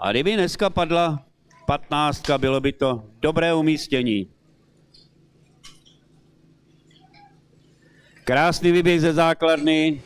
A kdyby dneska padla patnáctka, bylo by to dobré umístění. Krásný vyběh ze základny.